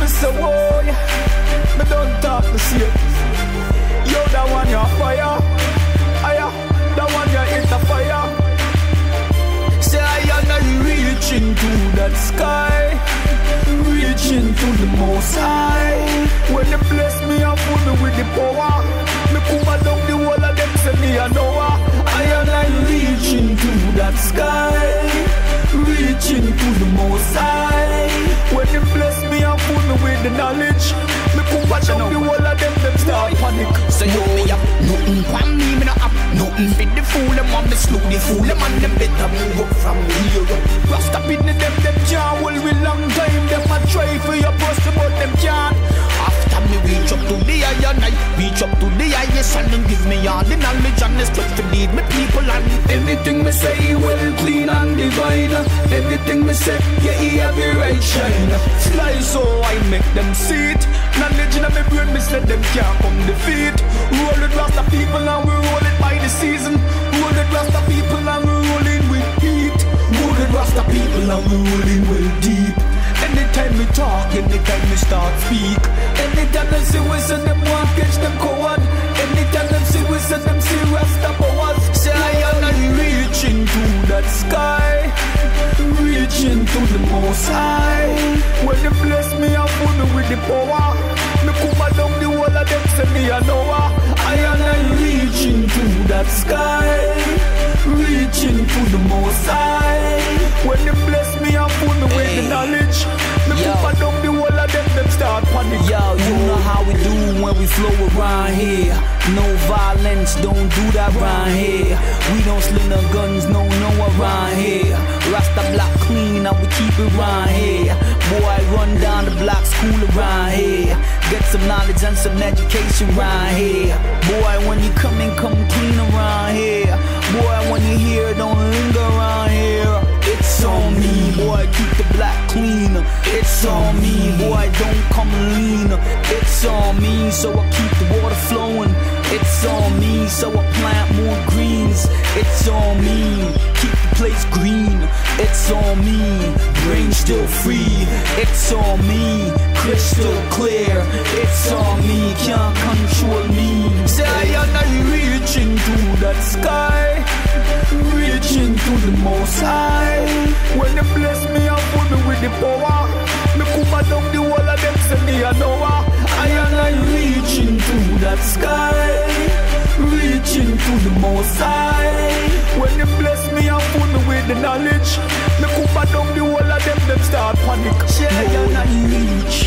me say, yeah. Me don't talk the same. Yo, that one you're fire. Aya, that one you hit the fire. Say I am not reaching to that sky, reaching to the most high. When they bless me and put me with the power, me come down the wall of them say me a Noah. I am reaching to that sky, reaching to the most high. With the knowledge, me come down the wall of them them start panic. So you me up, nothing from me, me no up, nothing fit the fool them on me slow the fool them and them better move up from here. Rasta in them, them can't hold we long time. Them a the and give me all the knowledge and strength to lead me people and Everything me say well clean and divine. Everything me say, yeah, he have the right shine. Fly so I make them see it. Knowledge in my brain, me say them can't come defeat. Roll it Rasta people and we roll it by the season. Roll it Rasta people and we rolling with heat. Roll it Rasta people and we rolling well deep. Anytime me talk, anytime me start speak. Most high. When they bless me and put me with the power, me come down the wall of them say me a Noah. I am reaching to that sky, reaching to the most high. When they bless me and put me with the knowledge, me Yo. come down the wall of them them start panic. Yo, you know how we do when we flow around here. No violence, don't do that around here. We don't sling the guns, no, no around here. Rasta block clean and we keep it around here. Boy, run down the block, school around here. Get some knowledge and some education around here. Boy, when you come in, come clean around here. Boy, when you hear, don't linger around here. It's on me, boy, keep the block clean. It's on me, boy, don't come lean. It's on me, so I keep the water flowing. It's on me, so I still free. It's on me, crystal clear. It's on me, can't control me. Say I am reaching to that sky, reaching to the most high. When they bless me and put me with the power, me come down the wall of them say me a Noah. I am reaching to that sky, reaching to the most high knowledge. Me cook down the whole of them, them start panic. Yeah, you're